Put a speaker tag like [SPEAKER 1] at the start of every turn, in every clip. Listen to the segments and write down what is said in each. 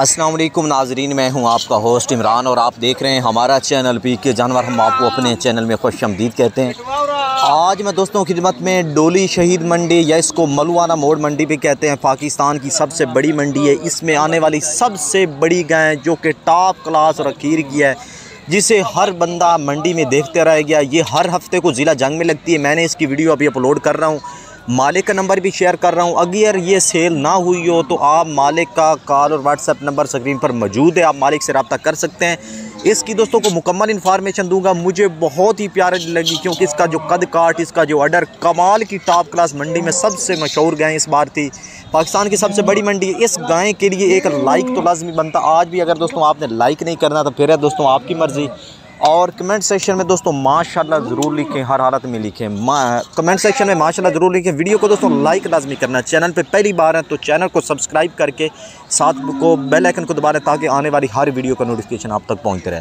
[SPEAKER 1] अस्सलाम नाजरीन, मैं हूँ आपका होस्ट इमरान और आप देख रहे हैं हमारा चैनल पी के जानवर। हम आपको अपने चैनल में खुश आमदीद कहते हैं। आज मैं दोस्तों खिदमत में डोली शहीद मंडी या इसको मलुआना मोड़ मंडी भी कहते हैं। पाकिस्तान की सबसे बड़ी मंडी है। इसमें आने वाली सबसे बड़ी गाय जो कि टॉप क्लास और अखीर की है, जिसे हर बंदा मंडी में देखते रह गया। ये हर हफ़्ते को ज़िला जंग में लगती है। मैंने इसकी वीडियो अभी अपलोड कर रहा हूँ। मालिक का नंबर भी शेयर कर रहा हूँ। अगर ये सेल ना हुई हो तो आप मालिक का कॉल और व्हाट्सएप नंबर स्क्रीन पर मौजूद है। आप मालिक से रबता कर सकते हैं। इसकी दोस्तों को मुकम्मल इन्फॉर्मेशन दूँगा। मुझे बहुत ही प्यारी लगी, क्योंकि इसका जो कद काट इसका जो अडर कमाल की टॉप क्लास मंडी में सबसे मशहूर गाय इस बार थी। पाकिस्तान की सबसे बड़ी मंडी इस गाय के लिए एक लाइक तो लाजमी बनता। आज भी अगर दोस्तों आपने लाइक नहीं करना तो फिर है दोस्तों आपकी मर्ज़ी। और कमेंट सेक्शन में दोस्तों माशाल्लाह ज़रूर लिखें, हर हालत में लिखें। कमेंट सेक्शन में माशाल्लाह ज़रूर लिखें। वीडियो को दोस्तों लाइक लाजमी करना। चैनल पे पहली बार है तो चैनल को सब्सक्राइब करके, साथ को बेल आइकन को दबा दें ताकि आने वाली हर वीडियो का नोटिफिकेशन आप तक पहुँचते रहे।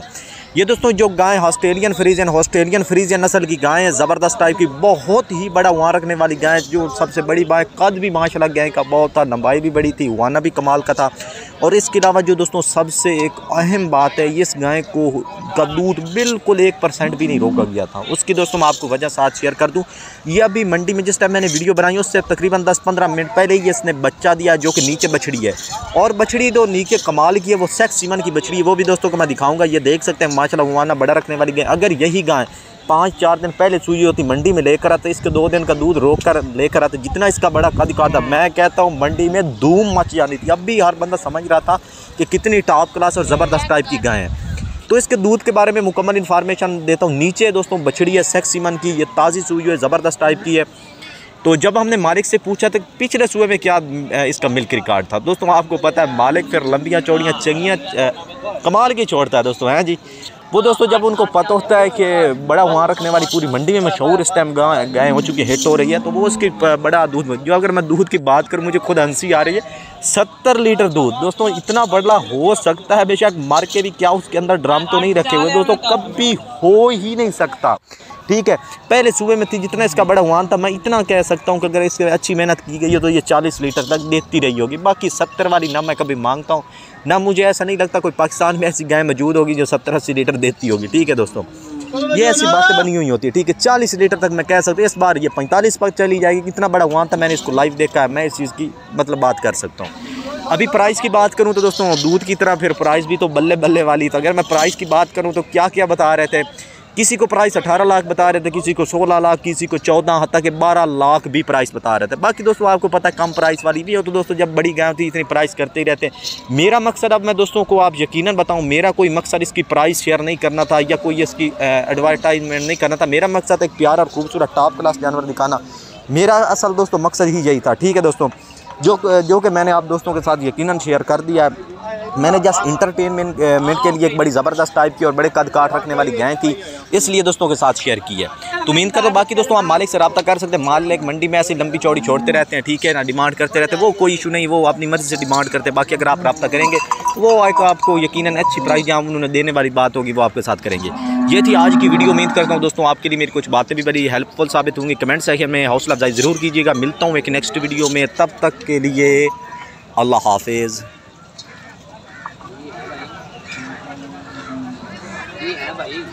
[SPEAKER 1] ये दोस्तों जो गाय ऑस्ट्रेलियन फ्रीजन ऑस्ट्रेलियन फ्रीजन नस्ल की गाय है ज़बरदस्त टाइप की, बहुत ही बड़ा वहाँ रखने वाली गाय जो सबसे बड़ी गाय कद भी माशाल्लाह गाय का बहुत था, लंबाई भी बड़ी थी, वाना भी कमाल का था। और इसके अलावा जो दोस्तों सबसे एक अहम बात है, इस गाय को का दूध बिल्कुल एक परसेंट भी नहीं रोका गया था। उसकी दोस्तों मैं आपको वजह साथ शेयर कर दूँ, ये अभी मंडी में जिस टाइम मैंने वीडियो बनाई, उससे तकरीबन दस पंद्रह मिनट पहले ही इसने बच्चा दिया जो कि नीचे बछड़ी है। और बछड़ी जो नीचे कमाल की है, वो सेक्स सीमन की बछड़ी है, वो भी दोस्तों को मैं दिखाऊँगा, ये देख सकते हैं माशाल्लाह हुआना बड़ा रखने वाली गाय अगर यही गाय पाँच, चार दिन पहले सूई होती, मंडी में लेकर आते, इसके दो दिन का दूध रोक कर लेकर आते, जितना इसका बड़ा कद का था, मैं कहता हूँ, मंडी में धूम मच जानी थी। अब भी हर बंदा समझ रहा था कि कितनी टॉप क्लास और ज़बरदस्त टाइप की गाय है। तो इसके दूध के बारे में मुकम्मल इन्फॉर्मेशन देता हूँ। नीचे दोस्तों बछड़ी है सेक्स सीमन की, ये ताज़ी सूई है, ज़बरदस्त टाइप की है। तो जब हमने मालिक से पूछा तो पिछले सुबह में क्या इसका मिल्क रिकॉर्ड था? दोस्तों, आपको पता है, मालिक फिर लंबियाँ चौड़ियाँ, चंगियाँ कमाल की छोड़ता है दोस्तों, हैं जी? वो दोस्तों, जब उनको पता होता है कि बड़ा वहाँ रखने वाली पूरी मंडी में मशहूर इस टाइम गाय हो चुकी, हिट हो रही है तो वो उसकी बड़ा दूध जो अगर मैं दूध की बात करूँ, मुझे खुद हँसी आ रही है, सत्तर लीटर दूध। दोस्तों, इतना बड़ा हो सकता है, बेशक मार के भी क्या उसके अंदर ड्राम तो नहीं रखे हुए, दोस्तों, कभी हो ही नहीं सकता। ठीक है। पहले सुबह में थी, जितना इसका बड़ा हुआ था, मैं इतना कह सकता हूँ कि अगर इसके अच्छी मेहनत की गई हो तो ये चालीस लीटर तक देती रही होगी। बाकी सत्तर वाली ना मैं कभी माँगता हूँ, ना मुझे ऐसा नहीं लगता कोई पाकिस्तान में ऐसी गाय मौजूद होगी जो सत्तर अस्सी लीटर देती होगी। ठीक है दोस्तों, ये ऐसी बातें बनी हुई होती है, ठीक है। चालीस लीटर तक मैं कह सकता हूँ, इस बार ये पैंतालीस पर चली जाएगी। कितना बड़ा हुआ था, मैंने इसको लाइव देखा है, मैं इस चीज़ की मतलब बात कर सकता हूँ। अभी प्राइस की बात करूँ तो दोस्तों, दूध की तरह फिर प्राइस भी तो बल्ले बल्ले वाली था। अगर मैं प्राइस की बात करूँ तो क्या क्या बता रहे थे? किसी को प्राइस अठारह लाख बता रहे थे, किसी को सोलह लाख, किसी को चौदह हत्या के बारह लाख भी प्राइस बता रहे थे। बाकी दोस्तों, आपको पता है, कम प्राइस वाली भी हो तो दोस्तों, जब बड़ी गाय होती है इतनी प्राइस करते ही रहते हैं। मेरा मकसद अब मैं दोस्तों को आप यकीन बताऊँ, मेरा कोई मकसद इसकी प्राइस शेयर नहीं करना था, या कोई इसकी एडवर्टाइजमेंट नहीं करना था। मेरा मकसद एक प्यार और खूबसूरत टॉप क्लास जानवर दिखाना। मेरा असल दोस्तों, मकसद ही यही था, ठीक है दोस्तों? जो जो कि मैंने आप दोस्तों के साथ यकीनन शेयर कर दिया है। मैंने जस्ट इंटरटेनमेंट के लिए एक बड़ी ज़बरदस्त टाइप की और बड़े कद काट रखने वाली गाय थी, इसलिए दोस्तों के साथ शेयर की है। तो उम्मीद कर तो बाकी दोस्तों आप मालिक से रबा कर सकते हैं। मालिक मंडी में ऐसी लंबी चौड़ी छोड़ते रहते हैं, ठीक है ना? डिमांड करते रहते हैं, वो कोई इशू नहीं, वो अपनी मर्ज़ी से डिमांड करते हैं। बाकी अगर आप रब्ता करेंगे, वो आपको यकीन अच्छी प्राइस जहाँ उन्होंने देने वाली बात होगी, वो आपके साथ करेंगे। ये थी आज की वीडियो उम्मीद करता हूँ दोस्तों आपके लिए मेरी कुछ बातें भी बड़ी हेल्पफुल साबित होंगी। कमेंट सेक्शन में हौसला अफजाई ज़रूर कीजिएगा। मिलता हूँ एक नेक्स्ट वीडियो में, तब तक के लिए अल्लाह हाफिज़। ये है भाई।